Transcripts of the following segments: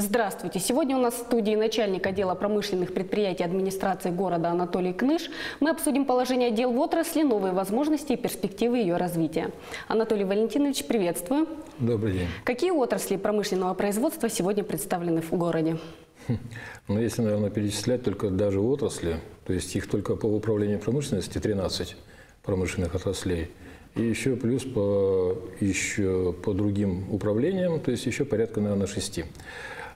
Здравствуйте. Сегодня у нас в студии начальник отдела промышленных предприятий администрации города Анатолий Кныш. Мы обсудим положение дел в отрасли, новые возможности и перспективы ее развития. Анатолий Валентинович, приветствую. Добрый день. Какие отрасли промышленного производства сегодня представлены в городе? Ну, если, наверное, перечислять только даже отрасли, то есть их только по управлению промышленности 13 промышленных отраслей, и еще плюс по, еще по другим управлениям, то есть еще порядка, наверное, 6.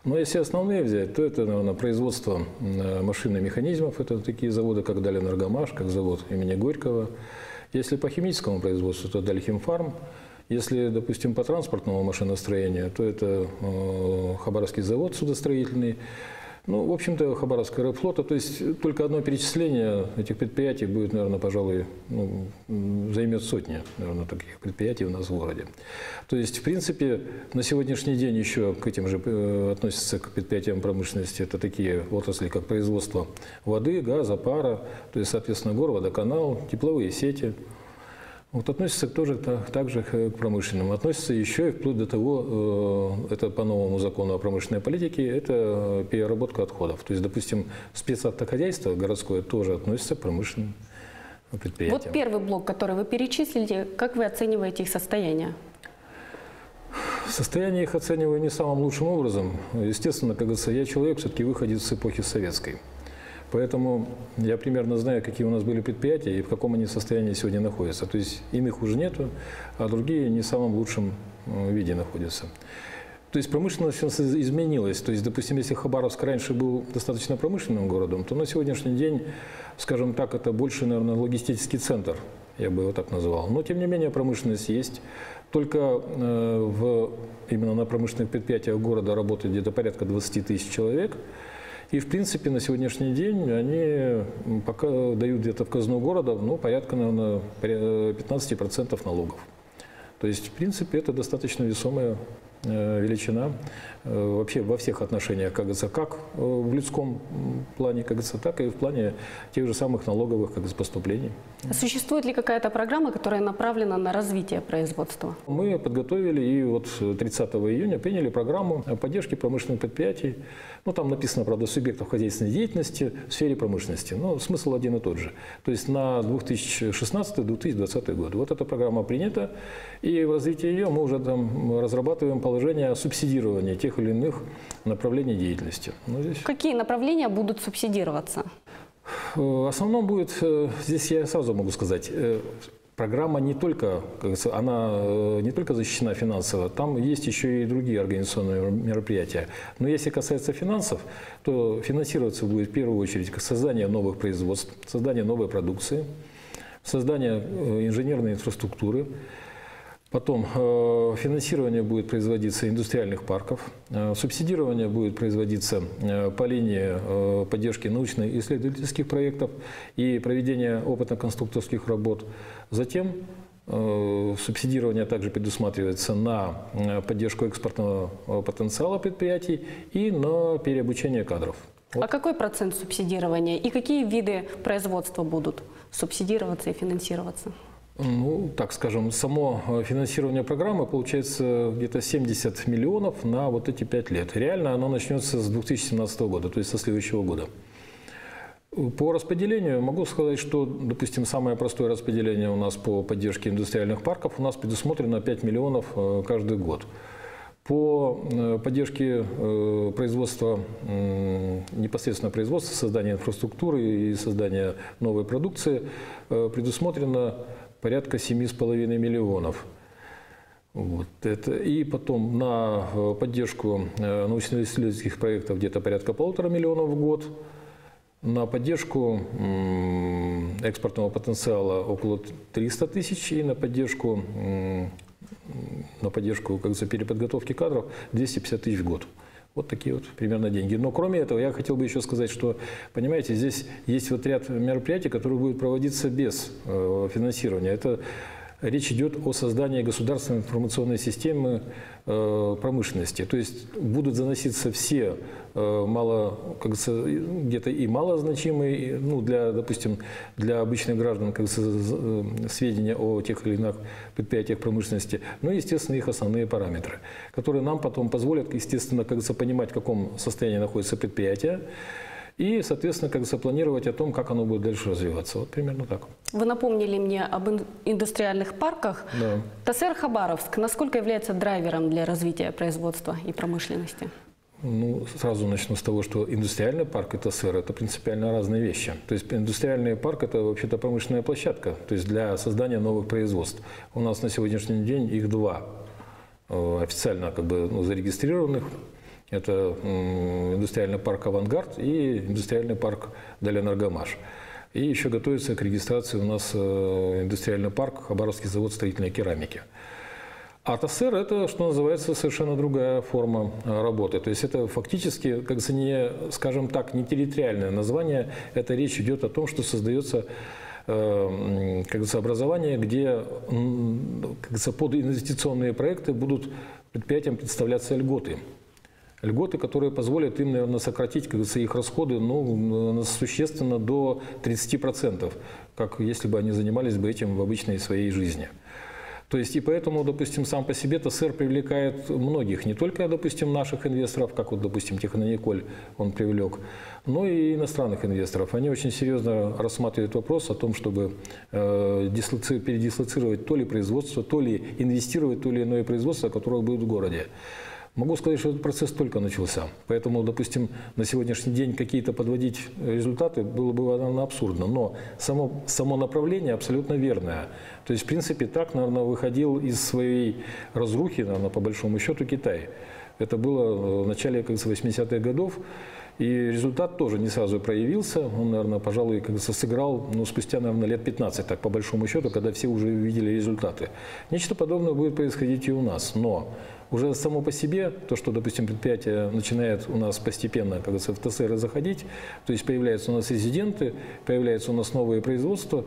Но если основные взять, то это, наверное, производство машин и механизмов. Это такие заводы, как Даленергомаш, как завод имени Горького. Если по химическому производству, то Дальхимфарм. Если, допустим, по транспортному машиностроению, то это э, Хабаровский завод судостроительный. Ну, в общем-то, Хабаровская рэпфлота, то есть только одно перечисление этих предприятий будет, наверное, пожалуй, ну, займет сотни, наверное, таких предприятий у нас в городе. То есть, в принципе, на сегодняшний день еще к этим же э, относятся к предприятиям промышленности, это такие отрасли, как производство воды, газа, пара, то есть, соответственно, гор, водоканал, тепловые сети – вот относится тоже так, также к промышленным. Относится еще и вплоть до того, э, это по новому закону о промышленной политике, это переработка отходов. То есть, допустим, спецавтохозяйство городское тоже относится к промышленным предприятиям. Вот первый блок, который вы перечислили, как вы оцениваете их состояние? Состояние их оцениваю не самым лучшим образом. Естественно, как говорится, я человек все-таки выходит с эпохи советской. Поэтому я примерно знаю, какие у нас были предприятия и в каком они состоянии сегодня находятся. То есть иных уже нету, а другие не в самом лучшем э, виде находятся. То есть промышленность изменилась. То есть, допустим, если Хабаровск раньше был достаточно промышленным городом, то на сегодняшний день, скажем так, это больше, наверное, логистический центр, я бы его так назвал. Но, тем не менее, промышленность есть. Только э, в, именно на промышленных предприятиях города работает где-то порядка 20 тысяч человек – и, в принципе, на сегодняшний день они пока дают где-то в казну города ну, порядка, наверное, 15% налогов. То есть, в принципе, это достаточно весомая величина э, вообще во всех отношениях, как говорится, как э, в людском плане, как говорится, так и в плане тех же самых налоговых, как говорится, поступлений. А существует ли какая-то программа, которая направлена на развитие производства? Мы подготовили и вот 30 июня приняли программу поддержки промышленных предприятий. Ну, там написано, правда, субъектов хозяйственной деятельности в сфере промышленности. Но смысл один и тот же. То есть на 2016-2020 год. Вот эта программа принята, и в развитии ее мы уже там разрабатываем положение о субсидировании тех или иных направлений деятельности. Ну, здесь... Какие направления будут субсидироваться? Э, в основном будет, э, здесь я сразу могу сказать, э, программа не только, она не только защищена финансово, там есть еще и другие организационные мероприятия. Но если касается финансов, то финансироваться будет в первую очередь создание новых производств, создание новой продукции, создание инженерной инфраструктуры, Потом э, финансирование будет производиться индустриальных парков, э, субсидирование будет производиться э, по линии поддержки научно-исследовательских проектов и проведения опытно-конструкторских работ. Затем субсидирование также предусматривается на поддержку экспортного потенциала предприятий и на переобучение кадров. Вот. А какой процент субсидирования и какие виды производства будут субсидироваться и финансироваться? Ну, так скажем, само э, финансирование программы получается где-то 70 миллионов на вот эти 5 лет. Реально оно начнется с 2017 года, то есть со следующего года. По распределению могу сказать, что, допустим, самое простое распределение у нас по поддержке индустриальных парков у нас предусмотрено 5 миллионов э, каждый год. По э, поддержке производства, непосредственно производства, создания инфраструктуры и создания новой продукции предусмотрено порядка 7,5 миллионов. Вот это. И потом на э, поддержку э, научно-исследовательских проектов где-то порядка полутора миллионов в год. На поддержку экспортного потенциала около 300 тысяч и на поддержку, на поддержку как за переподготовки кадров 250 тысяч в год. Вот такие вот примерно деньги. Но кроме этого, я хотел бы еще сказать, что, понимаете, здесь есть вот ряд мероприятий, которые будут проводиться без э, финансирования. Это речь идет о создании государственной информационной системы э, промышленности. То есть будут заноситься все э, мало, как где-то и малозначимые, ну, для, допустим, для обычных граждан, как сведения о тех или иных предприятиях промышленности, ну естественно, их основные параметры, которые нам потом позволят, естественно, как понимать, в каком состоянии находится предприятие, и, соответственно, как запланировать о том, как оно будет дальше развиваться. Вот примерно так. Вы напомнили мне об индустриальных парках. Да. ТСР Хабаровск насколько является драйвером для развития производства и промышленности? Ну, сразу начну с того, что индустриальный парк и ТСР – это принципиально разные вещи. То есть индустриальный парк – это вообще-то промышленная площадка, то есть для создания новых производств. У нас на сегодняшний день их два э, официально как бы ну, зарегистрированных это индустриальный парк «Авангард» и индустриальный парк «Даленергомаш». И еще готовится к регистрации у нас э, индустриальный парк Хабаровский завод строительной керамики. А ТСР – это, что называется, совершенно другая форма э, работы. То есть это фактически, как бы не, скажем так, не территориальное название. Это речь идет о том, что создается э, как говорится, образование, где как под инвестиционные проекты будут предприятиям представляться льготы льготы, которые позволят им, наверное, сократить как говорится, их расходы ну, существенно до 30%, как если бы они занимались бы этим в обычной своей жизни. То есть и поэтому, допустим, сам по себе ТСР привлекает многих, не только, допустим, наших инвесторов, как вот, допустим, Технониколь он привлек, но и иностранных инвесторов. Они очень серьезно рассматривают вопрос о том, чтобы э, передислоцировать то ли производство, то ли инвестировать то или иное производство, которое будет в городе. Могу сказать, что этот процесс только начался. Поэтому, допустим, на сегодняшний день какие-то подводить результаты было бы наверное, абсурдно. Но само, само направление абсолютно верное. То есть, в принципе, так, наверное, выходил из своей разрухи, наверное, по большому счету, Китай. Это было в начале как 80-х годов. И результат тоже не сразу проявился. Он, наверное, пожалуй, как сыграл ну, спустя, наверное, лет 15, так по большому счету, когда все уже увидели результаты. Нечто подобное будет происходить и у нас. Но уже само по себе, то, что, допустим, предприятие начинает у нас постепенно, как говорится, в ТСР заходить, то есть появляются у нас резиденты, появляются у нас новые производства,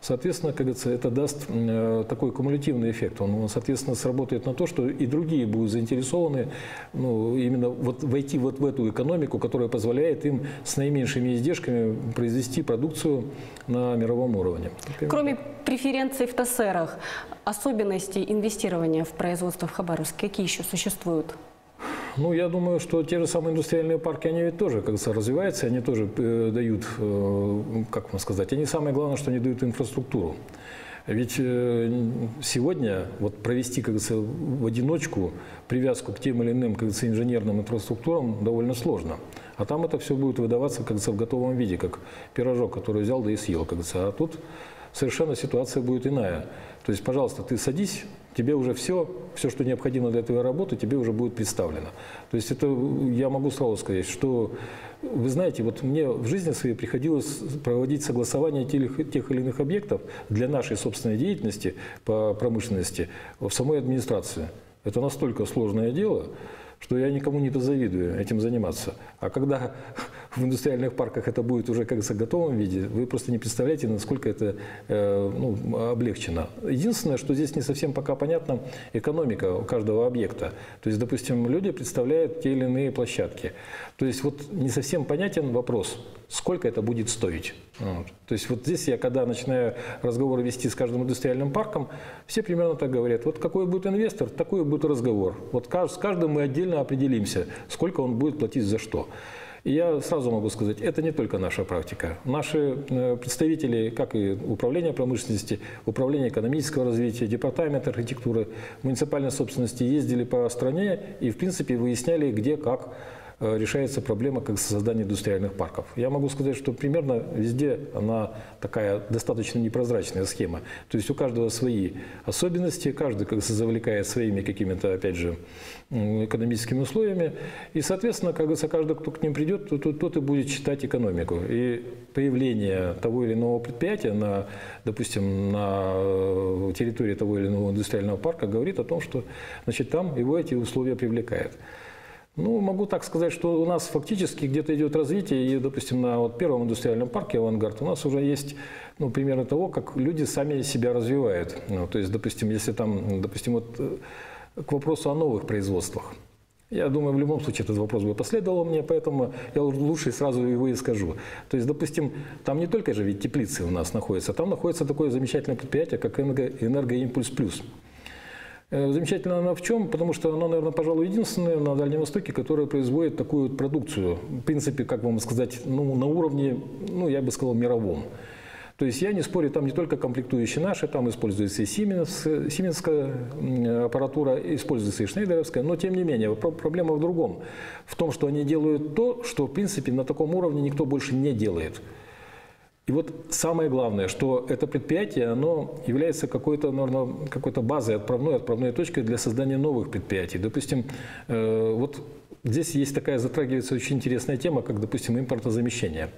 Соответственно, как говорится, это даст э, такой кумулятивный эффект. Он, соответственно, сработает на то, что и другие будут заинтересованы ну, именно вот войти вот в эту экономику, которая позволяет им с наименьшими издержками произвести продукцию на мировом уровне. Кроме преференций в ТСРах, особенности инвестирования в производство в Хабаровске какие еще существуют? Ну, я думаю, что те же самые индустриальные парки, они ведь тоже, как то развиваются, они тоже э, дают, э, как вам сказать, они самое главное, что они дают инфраструктуру. Ведь э, сегодня вот провести, как говорится, в одиночку привязку к тем или иным, как говорится, инженерным инфраструктурам довольно сложно. А там это все будет выдаваться, как говорится, в готовом виде, как пирожок, который взял да и съел, как говорится. А тут совершенно ситуация будет иная. То есть, пожалуйста, ты садись, тебе уже все, все, что необходимо для твоей работы, тебе уже будет представлено. То есть это я могу сразу сказать, что вы знаете, вот мне в жизни своей приходилось проводить согласование тех, тех или иных объектов для нашей собственной деятельности по промышленности в самой администрации. Это настолько сложное дело, что я никому не позавидую этим заниматься. А когда в индустриальных парках это будет уже, как в готовом виде, вы просто не представляете, насколько это э, ну, облегчено. Единственное, что здесь не совсем пока понятна экономика каждого объекта. То есть, допустим, люди представляют те или иные площадки. То есть вот не совсем понятен вопрос, сколько это будет стоить. Вот. То есть вот здесь я, когда начинаю разговор вести с каждым индустриальным парком, все примерно так говорят. Вот какой будет инвестор, такой будет разговор. Вот с каждым мы отдельно определимся, сколько он будет платить за что. И я сразу могу сказать, это не только наша практика. Наши э, представители, как и Управление промышленности, Управление экономического развития, Департамент архитектуры, муниципальной собственности ездили по стране и, в принципе, выясняли, где, как решается проблема как создания индустриальных парков. Я могу сказать, что примерно везде она такая достаточно непрозрачная схема. То есть у каждого свои особенности, каждый как завлекает своими какими-то, опять же, экономическими условиями. И, соответственно, как говорится, каждый, кто к ним придет, тот, тот и будет читать экономику. И появление того или иного предприятия, на, допустим, на э, территории того или иного индустриального парка говорит о том, что значит, там его эти условия привлекают. Ну, могу так сказать, что у нас фактически где-то идет развитие, и, допустим, на вот первом индустриальном парке «Авангард» у нас уже есть ну, примерно того, как люди сами себя развивают. Ну, то есть, допустим, если там, допустим, вот э, к вопросу о новых производствах. Я думаю, в любом случае этот вопрос бы последовал мне, поэтому я лучше сразу его и скажу. То есть, допустим, там не только же ведь теплицы у нас находятся, там находится такое замечательное предприятие, как «Энергоимпульс Плюс». Э, замечательно она в чем? Потому что она, наверное, пожалуй, единственная на Дальнем Востоке, которая производит такую вот продукцию. В принципе, как вам сказать, ну, на уровне, ну, я бы сказал, мировом. То есть я не спорю, там не только комплектующие наши, там используется и Siemens, сименская аппаратура, используется и шнейдеровская, но тем не менее проблема в другом. В том, что они делают то, что в принципе на таком уровне никто больше не делает. И вот самое главное, что это предприятие, оно является какой-то, наверное, какой-то базой, отправной, отправной точкой для создания новых предприятий. Допустим, э, вот здесь есть такая, затрагивается очень интересная тема, как, допустим, импортозамещение.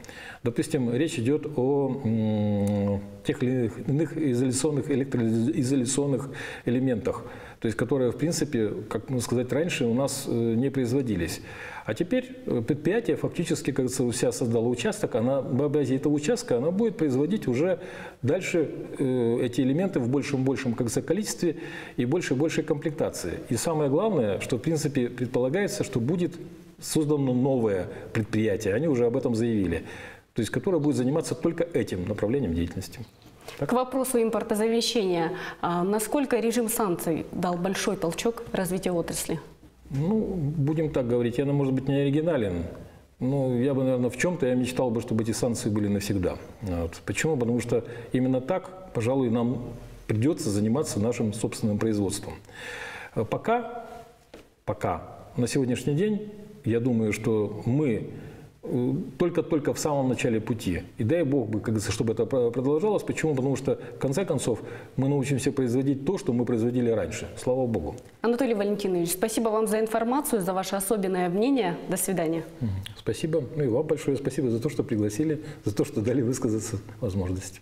Допустим, речь идет о тех или иных изоляционных, электроизоляционных элементах, то есть которые, в принципе, как можно сказать, раньше у нас э, не производились. А теперь э, предприятие фактически, как у себя создало участок, она в базе этого участка она будет производить уже дальше э, эти элементы в большем и большем как количестве и больше и большей комплектации. И самое главное, что в принципе предполагается, что будет создано новое предприятие, они уже об этом заявили, то есть которое будет заниматься только этим направлением деятельности. Так? К вопросу импортозамещения. А насколько режим санкций дал большой толчок развитию отрасли? Ну, будем так говорить, я, может быть, не оригинален, но я бы, наверное, в чем-то я мечтал бы, чтобы эти санкции были навсегда. Вот. Почему? Потому что именно так, пожалуй, нам придется заниматься нашим собственным производством. Пока, пока, на сегодняшний день, я думаю, что мы только-только в самом начале пути. И дай Бог, бы, чтобы это продолжалось. Почему? Потому что, в конце концов, мы научимся производить то, что мы производили раньше. Слава Богу. Анатолий Валентинович, спасибо вам за информацию, за ваше особенное мнение. До свидания. Спасибо. Ну и вам большое спасибо за то, что пригласили, за то, что дали высказаться возможность.